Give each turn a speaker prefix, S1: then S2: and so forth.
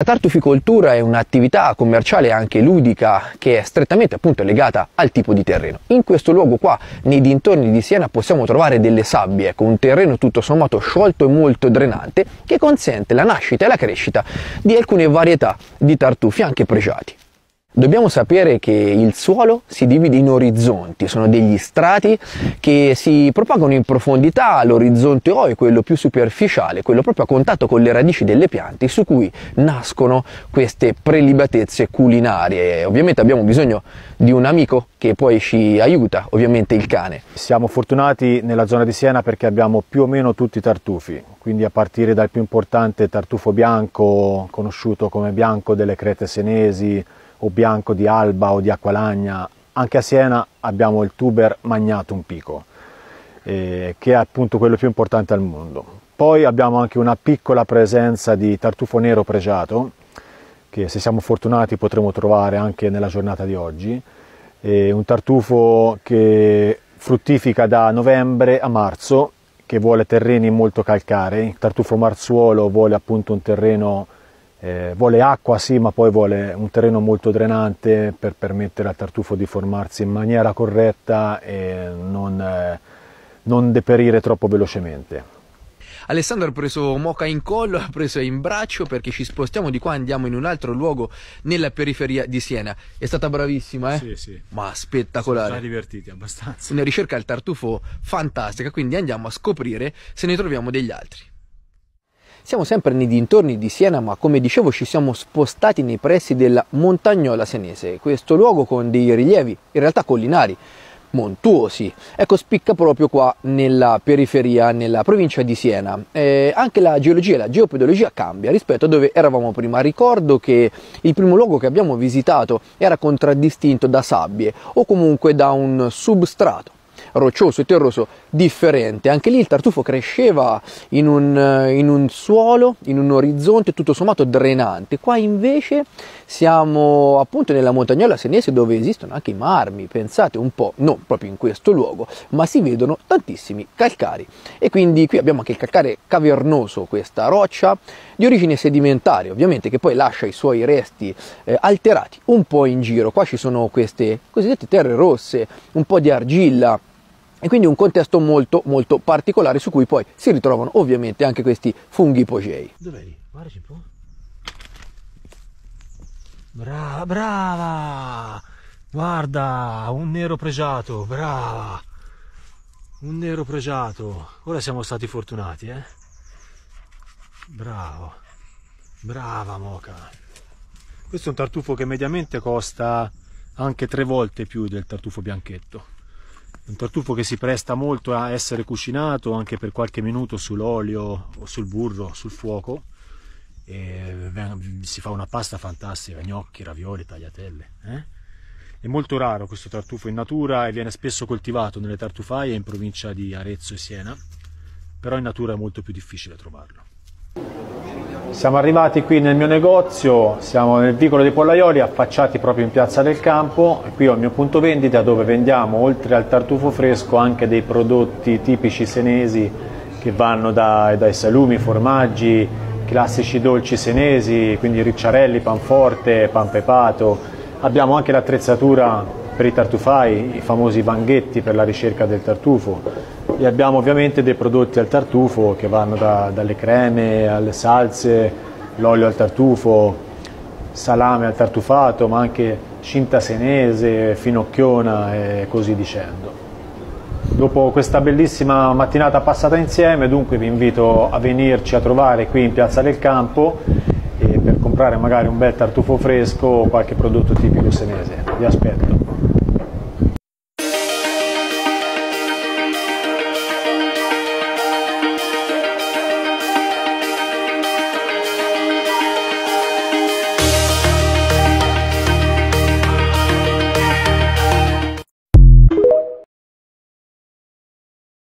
S1: La tartuficoltura è un'attività commerciale anche ludica che è strettamente appunto legata al tipo di terreno. In questo luogo qua, nei dintorni di Siena, possiamo trovare delle sabbie con un terreno tutto sommato sciolto e molto drenante che consente la nascita e la crescita di alcune varietà di tartufi anche pregiati. Dobbiamo sapere che il suolo si divide in orizzonti, sono degli strati che si propagano in profondità, l'orizzonte O è quello più superficiale, quello proprio a contatto con le radici delle piante su cui nascono queste prelibatezze culinarie. Ovviamente abbiamo bisogno di un amico che poi ci aiuta, ovviamente il cane.
S2: Siamo fortunati nella zona di Siena perché abbiamo più o meno tutti i tartufi, quindi a partire dal più importante tartufo bianco, conosciuto come bianco delle crete senesi, o bianco di alba o di acqualagna, anche a Siena abbiamo il tuber magnatum pico, eh, che è appunto quello più importante al mondo. Poi abbiamo anche una piccola presenza di tartufo nero pregiato, che se siamo fortunati potremo trovare anche nella giornata di oggi, eh, un tartufo che fruttifica da novembre a marzo, che vuole terreni molto calcarei, il tartufo marzuolo vuole appunto un terreno eh, vuole acqua sì, ma poi vuole un terreno molto drenante per permettere al tartufo di formarsi in maniera corretta e non, eh, non deperire troppo velocemente.
S1: Alessandro ha preso Moca in collo, ha preso in braccio perché ci spostiamo di qua, andiamo in un altro luogo nella periferia di Siena. È stata bravissima, eh?
S2: Sì, sì.
S1: Ma spettacolare.
S2: Siamo divertiti abbastanza.
S1: Una ricerca al tartufo fantastica, quindi andiamo a scoprire se ne troviamo degli altri. Siamo sempre nei dintorni di Siena, ma come dicevo ci siamo spostati nei pressi della Montagnola Senese, questo luogo con dei rilievi, in realtà collinari, montuosi. Ecco, spicca proprio qua nella periferia, nella provincia di Siena. Eh, anche la geologia e la geopedologia cambia rispetto a dove eravamo prima. Ricordo che il primo luogo che abbiamo visitato era contraddistinto da sabbie o comunque da un substrato roccioso e terroso differente. Anche lì il tartufo cresceva in un, eh, in un suolo, in un orizzonte tutto sommato drenante. Qua invece siamo appunto nella montagnola senese dove esistono anche i marmi, pensate un po', non proprio in questo luogo, ma si vedono tantissimi calcari. E quindi qui abbiamo anche il calcare cavernoso, questa roccia di origine sedimentaria, ovviamente che poi lascia i suoi resti eh, alterati un po' in giro. Qua ci sono queste cosiddette terre rosse, un po' di argilla, e quindi un contesto molto molto particolare su cui poi si ritrovano ovviamente anche questi funghi ipogei.
S3: Dov'eri? Guardaci un po'. Brava, brava! Guarda, un nero pregiato, brava! Un nero pregiato. Ora siamo stati fortunati, eh? Bravo. Brava Moca.
S2: Questo è un tartufo che mediamente costa anche tre volte più del tartufo bianchetto un tartufo che si presta molto a essere cucinato anche per qualche minuto sull'olio o sul burro, sul fuoco e si fa una pasta fantastica, gnocchi, ravioli, tagliatelle. Eh? È molto raro questo tartufo in natura e viene spesso coltivato nelle tartufaie in provincia di Arezzo e Siena, però in natura è molto più difficile trovarlo. Siamo arrivati qui nel mio negozio, siamo nel vicolo dei Pollaioli affacciati proprio in piazza del campo qui ho il mio punto vendita dove vendiamo oltre al tartufo fresco anche dei prodotti tipici senesi che vanno da, dai salumi, formaggi, classici dolci senesi, quindi ricciarelli, panforte, pan pepato. Abbiamo anche l'attrezzatura per i tartufai, i famosi vanghetti per la ricerca del tartufo e abbiamo ovviamente dei prodotti al tartufo che vanno da, dalle creme alle salse, l'olio al tartufo, salame al tartufato, ma anche cinta senese, finocchiona e così dicendo. Dopo questa bellissima mattinata passata insieme, dunque vi invito a venirci a trovare qui in Piazza del Campo per comprare magari un bel tartufo fresco o qualche prodotto tipico senese. Vi aspetto.